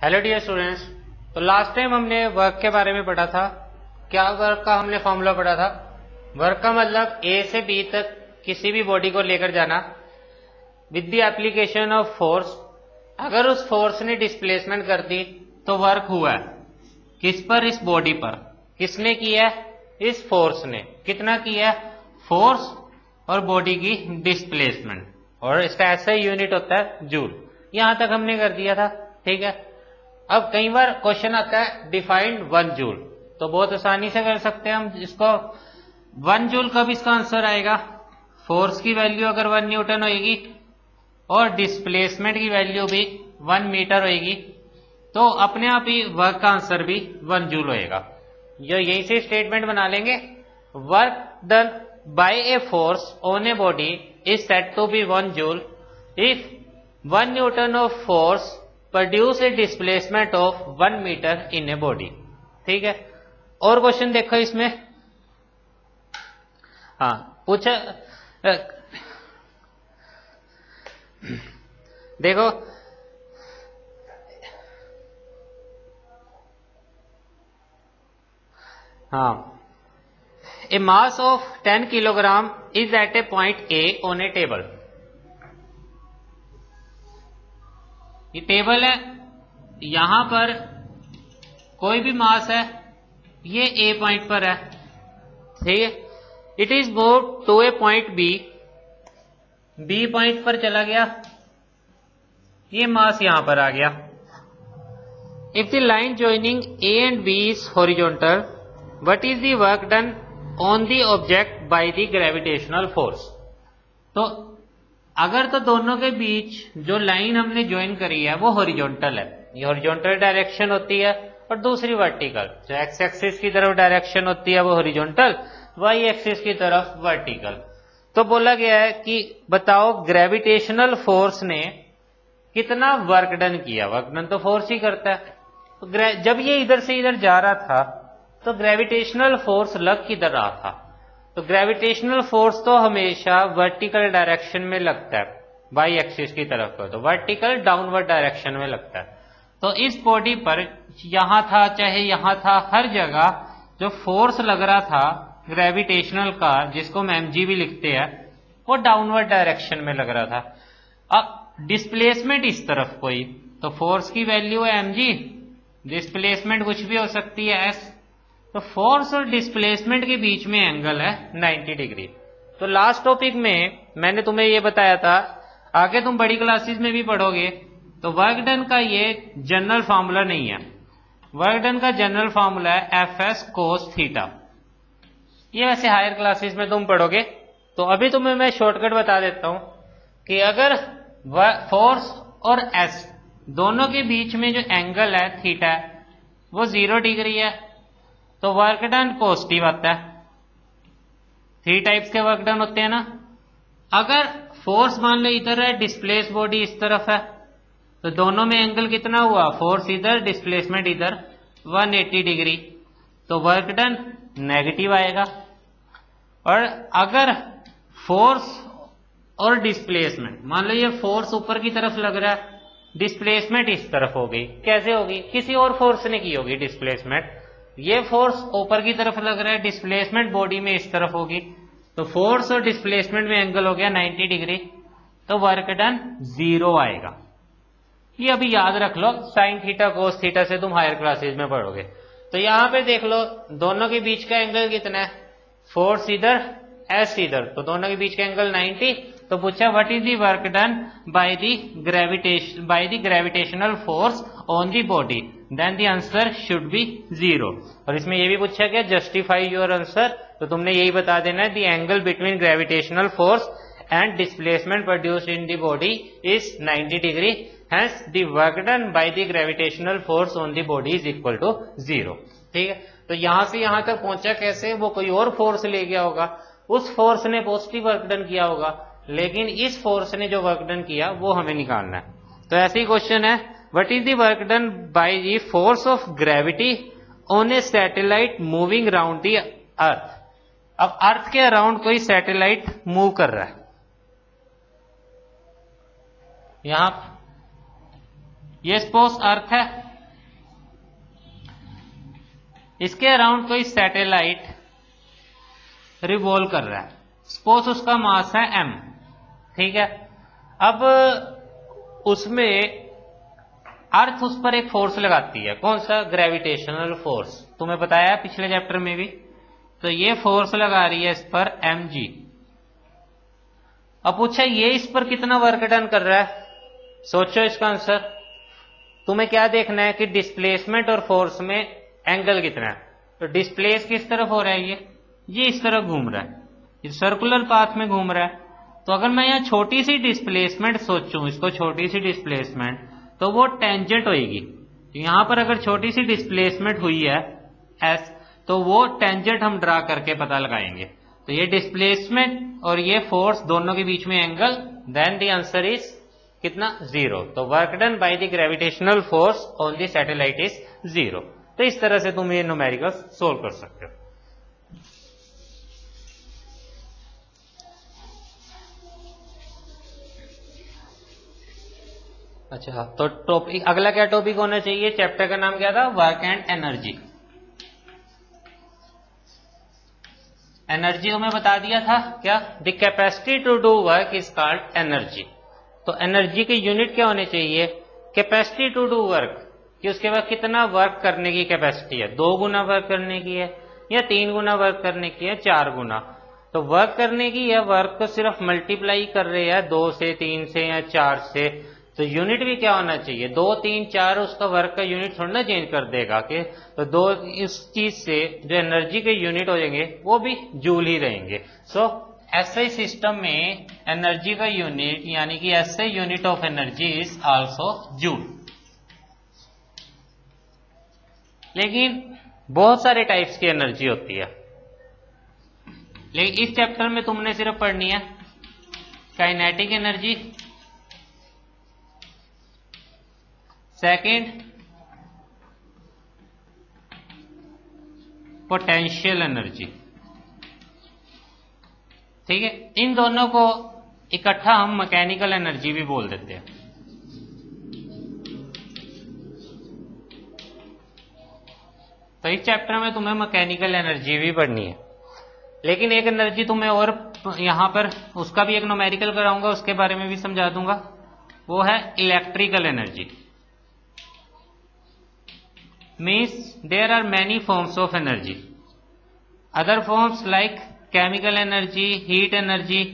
Hello dear students तो last time हमने work के बारे में पढ़ा था। क्या वर्क का हमने फॉर्मूला पढ़ा था? वर्क का मतलब ए से बी तक किसी भी बॉडी को लेकर जाना। With the application of force अगर उस फोर्स ने डिस्प्लेसमेंट कर दी तो वर्क हुआ। है किस पर? इस बॉडी पर। किसने किया? है इस फोर्स ने। कितना किया? है फोर्स और बॉडी की डिस्प्लेसमेंट और इसका ऐसा यूनिट होता है जूल यहाँ तक हमने कर दिया था। ठीक है? अब कई बार क्वेश्चन आता है डिफाइंड वन जूल तो बहुत आसानी से कर सकते हैं हम इसको। वन जूल कब इसका आंसर आएगा। फोर्स की वैल्यू अगर वन न्यूटन होगी और डिस्प्लेसमेंट की वैल्यू भी वन मीटर होगी तो अपने आप ही वर्क का आंसर भी वन जूल होएगा। जो यही से स्टेटमेंट बना लेंगे। Work done by a force on a body is set to be one joule if one newton of force produce a displacement of one meter in a body ठीक है? और question देखो इसमें। हाँ पूछा देखो। हाँ। A mass of 10 kilogram is at a point a on a table ये टेबल है, यहाँ पर कोई भी मास है, ये ए पॉइंट पर है, ठीक है? It is move to a point B B point पर चला गया, ये मास यहाँ पर आ गया। If the line joining A and B is horizontal what is the work done on the object by the gravitational force तो अगर तो दोनों के बीच जो लाइन हमने ज्वाइन करी है, वो हॉरिजॉन्टल है। ये हॉरिजॉन्टल डायरेक्शन होती है और दूसरी वर्टिकल जो एक्स एक्सिस की तरफ़ डायरेक्शन होती है, वो हॉरिजॉन्टल वाई एक्सिस की तरफ़ वर्टिकल तो बोला गया है कि बताओ ग्रेविटेशनल फोर्स ने कितना वर्क डन किया। वर्क डन तो फोर्स ही करता है। तो जब ये इधर से इधर जा रहा था तो ग्रेविटेशनल फोर्स लग किधर रहा था? तो ग्रेविटेशनल फोर्स तो हमेशा वर्टिकल डायरेक्शन में लगता है बाई एक्सिस की तरफ़ तो वर्टिकल डाउनवर्ड डायरेक्शन में लगता है। तो इस बॉडी पर यहाँ था, चाहे यहाँ था, हर जगह जो फोर्स लग रहा था ग्रेविटेशनल का, जिसको हम एमजी भी लिखते हैं, वो डाउनवर्ड डायरेक्शन में लग रहा था। अब डिस्प्लेसमेंट इस तरफ़ कोई तो फोर्स की वैल्यू है एमजी डिस्प्लेसमेंट कुछ भी हो सकती है एस तो फोर्स और डिस्प्लेसमेंट के बीच में एंगल है 90 डिग्री तो लास्ट टॉपिक में मैंने तुम्हें ये बताया था, आगे तुम बड़ी क्लासेस में भी पढ़ोगे तो वर्क डन का ये जनरल फार्मूला नहीं है. वर्क डन का जनरल फार्मूला है एफ़ एस कोस थीटा ये वैसे हायर क्लासेस में तुम पढ़ोगे तो अभी तुम्हें मैं शॉर्टकट बता देता हूँ कि अगर फोर्स और एस दोनों के बीच में जो एंगल है थीटा वो ज़ीरो डिग्री है तो वर्क डन पॉजिटिव आता है। थ्री टाइप्स के वर्क डन होते हैं ना। अगर फोर्स मान लो इधर है डिस्प्लेस बॉडी इस तरफ़ है तो दोनों में एंगल कितना हुआ? फोर्स इधर डिस्प्लेसमेंट इधर 180 डिग्री तो वर्क डन नेगेटिव आएगा। और अगर फोर्स और डिस्प्लेसमेंट मान लो ये फोर्स ऊपर की तरफ़ लग रहा है डिस्प्लेसमेंट इस तरफ़ होगी। कैसे होगी? किसी और फोर्स ने की होगी डिस्प्लेसमेंट ये फोर्स ऊपर की तरफ़ लग रहा है डिस्प्लेसमेंट बॉडी में इस तरफ़ होगी। तो फोर्स और डिस्प्लेसमेंट में एंगल हो गया 90 डिग्री तो वर्क डन ज़ीरो आएगा। ये अभी याद रख लो साइन थीटा कोस थीटा से तुम हायर क्लासेज में पढ़ोगे। तो यहाँ पे देख लो, दोनों के बीच का एंगल कितना है? फोर्स इधर एस इधर। तो दोनों के बीच का एंगल 90 तो पूछा what is the work done by the gravitation by the gravitational force on the body then the answer should be zero और इसमें यह भी पूछा गया जस्टिफाई योर आंसर तो तुमने यही बता देना है the angle between gravitational force and displacement produce in the body is 90 degree hence the work done by the gravitational force on the body is equal to zero ठीक है? तो यहाँ से यहाँ तक पहुँचा कैसे? वो कोई और फोर्स ले गया होगा। उस फोर्स ने पॉजिटिव वर्क डन किया होगा। लेकिन इस फोर्स ने जो वर्क डन किया, वो हमें निकालना है। तो ऐसे ही क्वेश्चन है what is the work done by the force of gravity on a satellite moving round the earth अब अर्थ के अराउंड कोई सैटेलाइट मूव कर रहा है। यहाँ ये स्पोज अर्थ है। इसके अराउंड कोई सैटेलाइट रिवॉल्व कर रहा है। सपोज़ उसका मास है एम ठीक है? अब उसमें अर्थ उस पर एक फोर्स लगाती है। कौन सा? ग्रेविटेशनल फोर्स तुम्हें बताया पिछले चैप्टर में भी? तो ये फोर्स लगा रही है इस पर एम जी अब पूछा, ये इस पर कितना वर्क डन कर रहा है? सोचो इसका आंसर तुम्हें क्या देखना है कि डिस्प्लेसमेंट और फोर्स में एंगल कितना है? तो डिस्प्लेस किस तरफ़ हो रहा है ये? ये इस तरफ़ घूम रहा है। ये सर्कुलर पाथ में घूम रहा है। तो अगर मैं यहाँ छोटी सी डिस्प्लेसमेंट सोचूं, इसको छोटी सी डिस्प्लेसमेंट तो वो टेंजेंट होगी तो यहाँ पर अगर छोटी सी डिस्प्लेसमेंट हुई है एस तो वो टेंजेंट हम ड्रा करके पता लगाएँगे। तो ये डिस्प्लेसमेंट और ये फोर्स दोनों के बीच में angle then the answer is कितना? ज़ीरो तो work done by the gravitational force on the satellite is zero तो इस तरह से तुम ये न्यूमेरिकल सोल्व कर सकते हो। अच्छा तो टॉपिक अगला क्या टॉपिक होना चाहिए? चैप्टर का नाम क्या था? वर्क एंड एनर्जी एनर्जी हमें बता दिया था, क्या? The capacity to do work is called energy तो एनर्जी के यूनिट क्या होने चाहिए? कैपेसिटी टू डू वर्क कि उसके बाद कितना वर्क करने की कैपेसिटी है? दो गुना वर्क करने की है, या तीन गुना वर्क करने की है? चार गुना. तो वर्क करने की या वर्क को सिर्फ़ मल्टीप्लाई कर रहे हैं, दो से, तीन से, या चार से तो यूनिट भी क्या होना चाहिए? दो, तीन, चार, उसका वर्क का यूनिट थोड़ा ना चेंज कर देगा, कि तो दो इस चीज़ से जो एनर्जी के यूनिट हो जाएँगे, वो भी जूल ही रहेंगे। सो ऐसे सिस्टम में एनर्जी का यूनिट यानी कि ऐसे unit of energy is also joule लेकिन बहुत सारे टाइप्स की एनर्जी होती है। लेकिन इस चैप्टर में तुमने सिर्फ़ पढ़नी है। Kinetic energy second potential energy ठीक है? इन दोनों को इकट्ठा हम मैकेनिकल एनर्जी भी बोल देते हैं। तो इस चैप्टर में तुम्हें मैकेनिकल एनर्जी भी पढ़नी है। लेकिन एक एनर्जी तुम्हें और यहाँ पर उसका भी एक नोमेरिकल कराऊँगा, उसके बारे में भी समझा दूँगा। वो है electrical energy means there are many forms of energy. Other forms like chemical energy, heat energy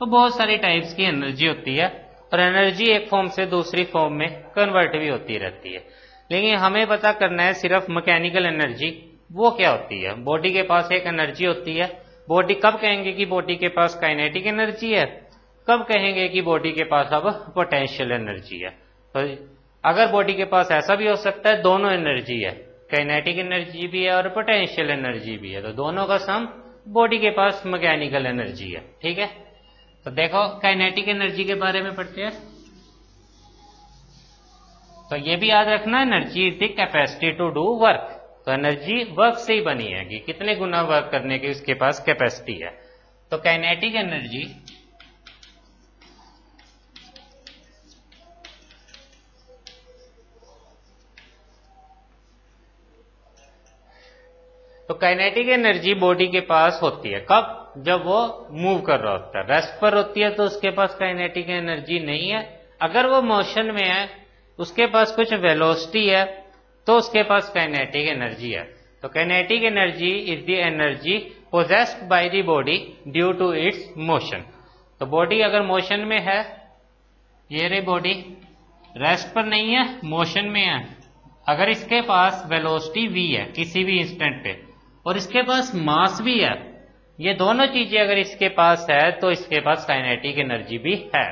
तो बहुत सारी टाइप्स की एनर्जी होती है। और एनर्जी एक फॉर्म से दूसरी फॉर्म में कन्वर्ट भी होती रहती है। लेकिन हमें पता करना है सिर्फ़ मैकेनिकल एनर्जी वो क्या होती है? बॉडी के पास एक एनर्जी होती है। बॉडी कब कहेंगे कि बॉडी के पास काइनेटिक एनर्जी है? कब कहेंगे कि बॉडी के पास अब पोटेंशियल एनर्जी है? तो अगर बॉडी के पास ऐसा भी हो सकता है, दोनों एनर्जी है। काइनेटिक एनर्जी भी है और पोटेंशियल एनर्जी भी है। तो दोनों का सम बॉडी के पास मैकेनिकल एनर्जी है। ठीक है? तो देखो काइनेटिक एनर्जी के बारे में पढ़ते हैं। तो ये भी याद रखना energy is the capacity to do work तो एनर्जी वर्क से ही बनी है कि कितने गुना वर्क करने की उसके पास कैपेसिटी है। तो kinetic energy kinetic energy body के पास होती है। कब? जब वो मूव कर रहा होता है। रेस्ट पर होती है तो उसके पास काइनेटिक एनर्जी नहीं है। अगर वो मोशन में है, उसके पास कुछ वेलोसिटी है तो उसके पास काइनेटिक एनर्जी है। तो kinetic energy is the energy possessed by the body due to its motion तो बॉडी अगर मोशन में है, ये रही बॉडी रेस्ट पर नहीं है मोशन में है। अगर इसके पास वेलोसिटी v है, किसी भी इंस्टेंट पे और इसके पास मास भी है। ये दोनों चीज़ें अगर इसके पास है तो इसके पास काइनेटिक एनर्जी भी है।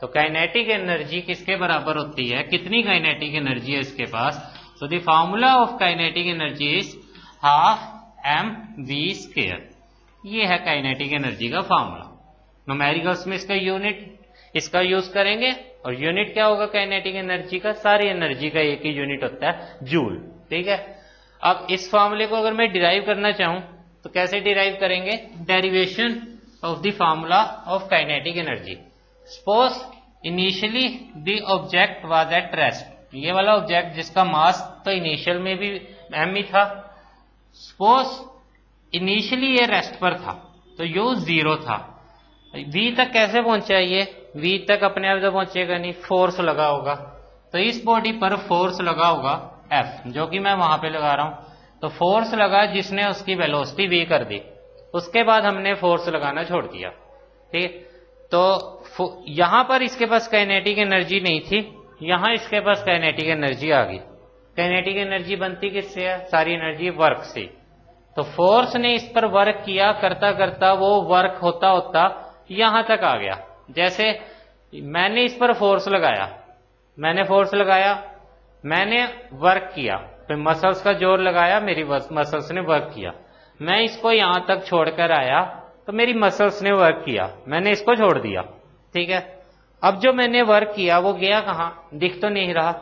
तो काइनेटिक एनर्जी किसके बराबर होती है? कितनी काइनेटिक एनर्जी है इसके पास? So the formula of kinetic energy is half M V square ये है काइनेटिक एनर्जी का फॉर्मूला नोमेरिकल्स में इसका यूनिट इसका यूज़ करेंगे, और यूनिट क्या होगा काइनेटिक एनर्जी का? सारी एनर्जी का एक ही यूनिट होता है जूल ठीक है? अब इस फॉर्मूले को अगर मैं डिराइव करना चाहूँ तो कैसे डिराइव करेंगे? Derivation of the formula of kinetic energy suppose initially the object was at rest ये वाला ऑब्जेक्ट जिसका मास तो इनिशियल में भी एम ही था. सपोज़ इनिशियली ये रेस्ट पर था तो यू ज़ीरो था. वी तक कैसे पहुँचा ये? वी तक अपने आप तो पहुंचेगा नहीं फोर्स लगा होगा. तो इस बॉडी पर फोर्स लगा होगा. एफ़ जो कि मैं वहाँ पे लगा रहा हूँ। तो फोर्स लगा जिसने उसकी वेलोसिटी वी कर दी। उसके बाद हमने फोर्स लगाना छोड़ दिया। ठीक है? तो यहाँ पर इसके पास काइनेटिक एनर्जी नहीं थी। यहाँ इसके पास काइनेटिक एनर्जी आ गई। काइनेटिक एनर्जी बनती किससे है? सारी एनर्जी वर्क से। तो फोर्स ने इस पर वर्क किया, करता करता, वो वर्क होता होता, यहाँ तक आ गया। जैसे मैंने इस पर फोर्स लगाया। मैंने फोर्स लगाया मैंने वर्क किया। फिर मसल्स का ज़ोर लगाया, मेरी मसल्स ने वर्क किया। मैं इसको यहाँ तक छोड़कर आया तो मेरी मसल्स ने वर्क किया। मैंने इसको छोड़ दिया। ठीक है? अब जो मैंने वर्क किया, वो गया कहा? दिख तो नहीं रहा।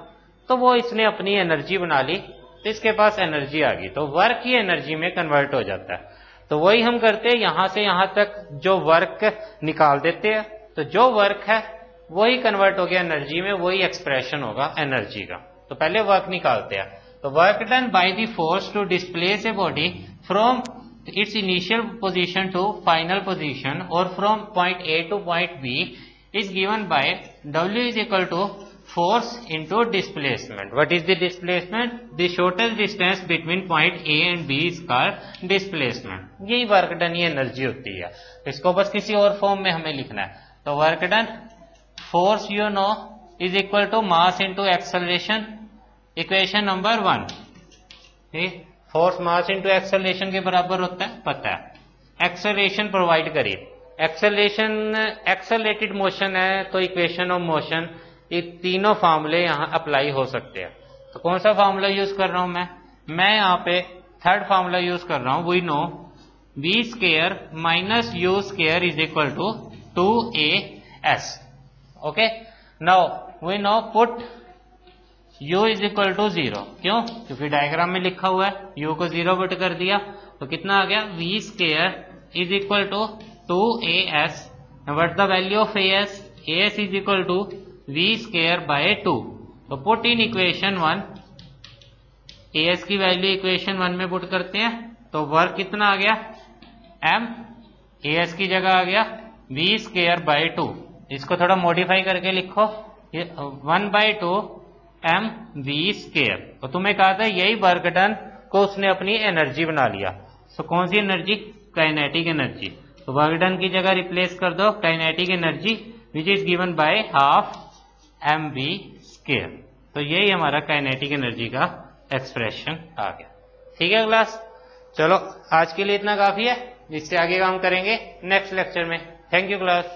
तो वो इसने अपनी एनर्जी बना ली तो इसके पास एनर्जी आ गई। तो वर्क ही एनर्जी में कन्वर्ट हो जाता है। तो वही हम करते हैं, यहाँ से यहाँ तक जो वर्क निकाल देते हैं। तो जो वर्क है, वही कन्वर्ट हो गया एनर्जी में, वही एक्सप्रेशन होगा एनर्जी का। तो पहले वर्क निकालते हैं तो work done by the force to displace a body from its initial position to final position और from point A to point B is given by W is equal to force into displacement. What is the displacement? The shortest distance between point A and B is called displacement. यही work done ये energy होती है इसको बस किसी और form में हमें लिखना है तो work done force you know is equal to mass into acceleration equation number one. Force mass into acceleration के बराबर होता है, पता है। एक्सलेशन प्रोवाइड करिए। एक्सलेशन एक्सलेटेड मोशन है तो इक्वेशन ऑफ़ मोशन ये तीनों फॉर्मूले यहाँ अप्लाई हो सकते हैं। तो कौन सा फॉर्मूला यूज़ कर रहा हूँ मैं? मैं यहाँ पे थर्ड फॉर्मूला यूज़ कर रहा हूँ। We know V square minus U square is equal to two A S okay now we know put u is equal to zero क्यों? क्योंकि डायग्राम में लिखा हुआ है, u को ज़ीरो पुट कर दिया। तो कितना आ गया? V square is equal to two A S what the value of A S A S is equal to V square by two तो put in equation one A S की value equation one में put करते हैं। तो work कितना आ गया? M. S की जगह आ गया वी स्केयर बाय टू इसको थोड़ा मॉडिफाई करके लिखो। One by two M V square तो तुम्हें कहा था, यही वर्क डन को उसने अपनी एनर्जी बना लिया। तो कौन सी एनर्जी काइनेटिक एनर्जी तो वर्क डन की जगह रिप्लेस कर दो kinetic energy which is given by half M B square तो यही हमारा काइनेटिक एनर्जी का एक्सप्रेशन आ गया। ठीक है क्लास चलो, आज के लिए इतना काफ़ी है। जिससे आगे काम करेंगे नेक्स्ट लेक्चर में। Thank you class